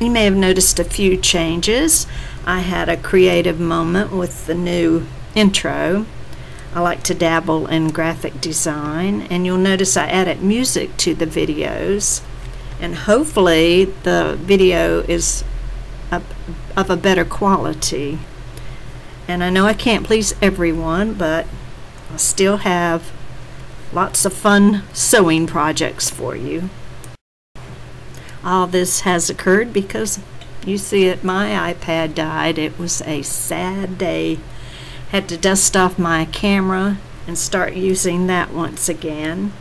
You may have noticed a few changes. I had a creative moment with the new intro. I like to dabble in graphic design, and you'll notice I added music to the videos. And hopefully, the video is of a better quality. And I know I can't please everyone, but I still have lots of fun sewing projects for you. All this has occurred because you see it, my iPad died. It was a sad day. Had to dust off my camera and start using that once again.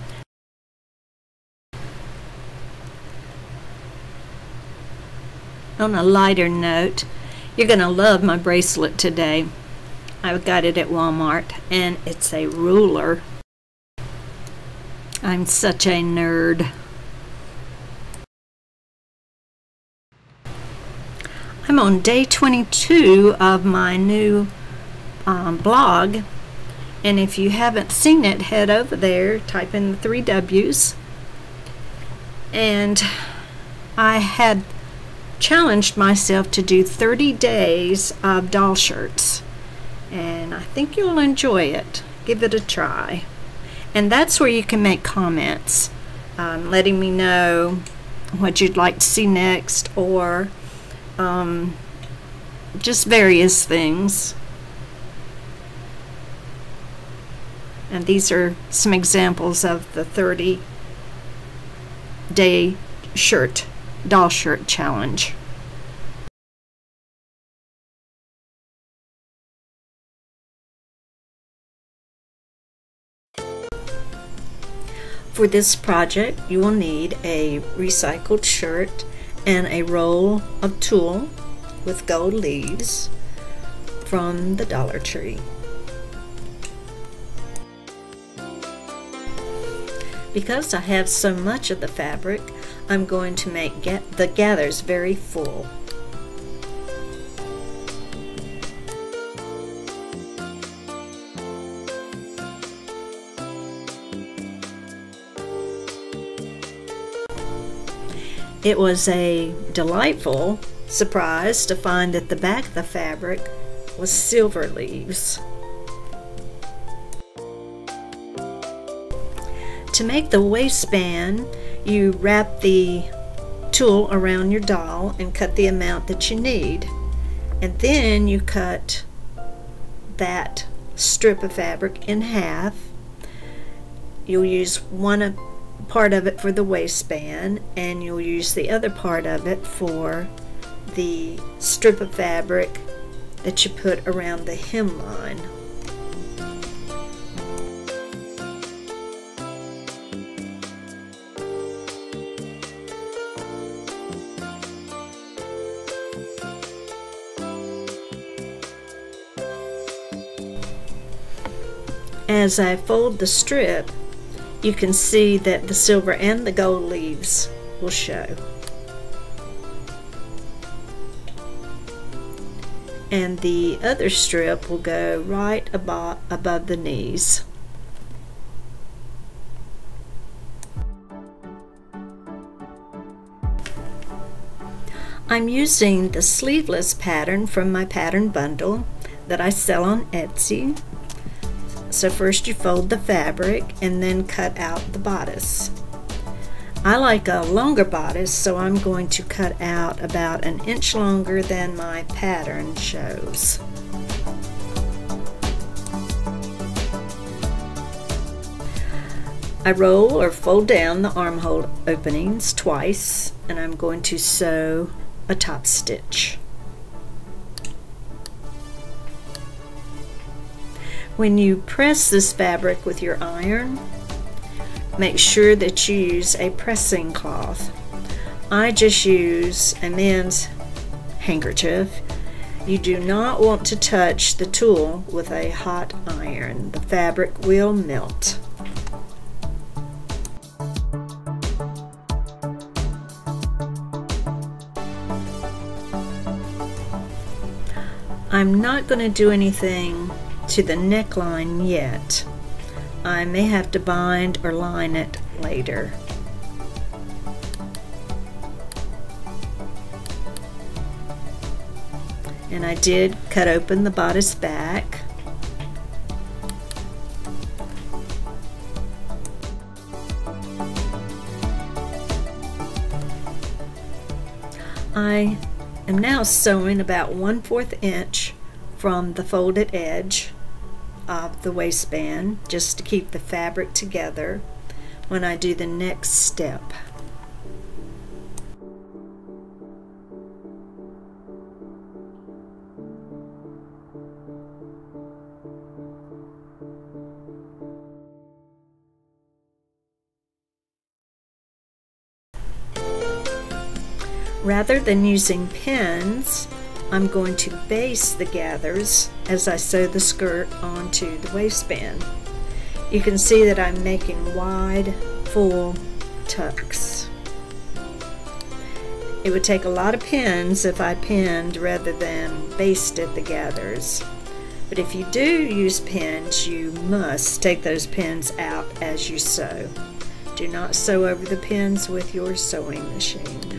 On a lighter note, you're going to love my bracelet today. I got it at Walmart and it's a ruler. I'm such a nerd. I'm on day 22 of my new um, blog. And if you haven't seen it head over there type in the three W's. And I had challenged myself to do 30 days of doll shirts. And I think you'll enjoy it. Give it a try. And that's where you can make comments um, letting me know what you'd like to see next or um, just various things. And these are some examples of the 30 day shirt, doll shirt challenge. For this project, you will need a recycled shirt and a roll of tulle with gold leaves from the Dollar Tree. Because I have so much of the fabric, I'm going to make the gathers very full. It was a delightful surprise to find that the back of the fabric was silver leaves. To make the waistband, you wrap the tulle around your doll and cut the amount that you need. And then you cut that strip of fabric in half. You'll use one part of it for the waistband and you'll use the other part of it for the strip of fabric that you put around the hemline. As I fold the strip, you can see that the silver and the gold leaves will show. And the other strip will go right above, above the knees. I'm using the sleeveless pattern from my pattern bundle that I sell on Etsy. So first you fold the fabric and then cut out the bodice. I like a longer bodice, so I'm going to cut out about an inch longer than my pattern shows. I roll or fold down the armhole openings twice and I'm going to sew a top stitch. When you press this fabric with your iron, make sure that you use a pressing cloth. I just use a men's handkerchief. You do not want to touch the tulle with a hot iron. The fabric will melt. I'm not going to do anything to the neckline yet. I may have to bind or line it later. And I did cut open the bodice back. I am now sewing about 1 4th inch from the folded edge of the waistband just to keep the fabric together when I do the next step. Rather than using pins, I'm going to baste the gathers as I sew the skirt onto the waistband. You can see that I'm making wide, full tucks. It would take a lot of pins if I pinned rather than basted the gathers. But if you do use pins, you must take those pins out as you sew. Do not sew over the pins with your sewing machine.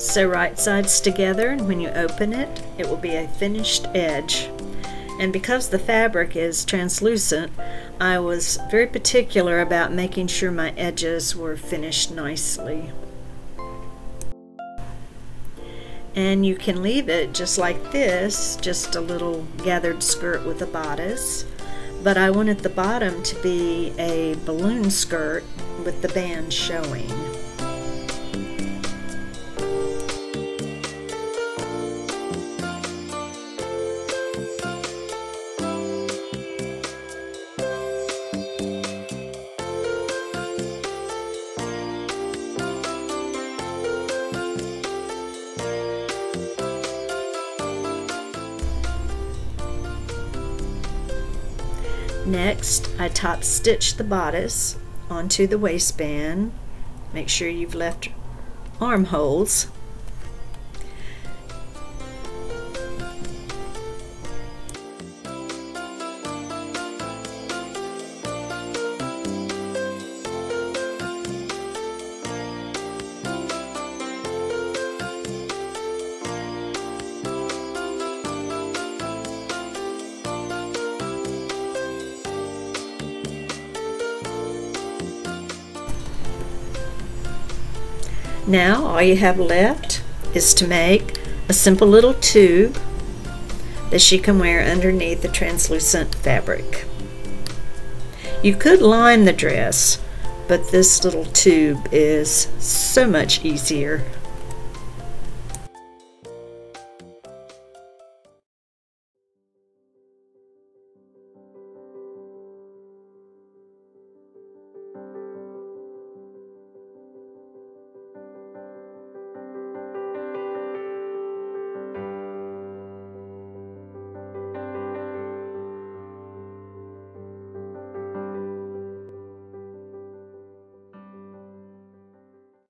Sew right sides together and when you open it, it will be a finished edge. And because the fabric is translucent, I was very particular about making sure my edges were finished nicely. And you can leave it just like this, just a little gathered skirt with a bodice. But I wanted the bottom to be a balloon skirt with the band showing. Next, I top stitch the bodice onto the waistband. Make sure you've left armholes Now all you have left is to make a simple little tube that she can wear underneath the translucent fabric. You could line the dress, but this little tube is so much easier.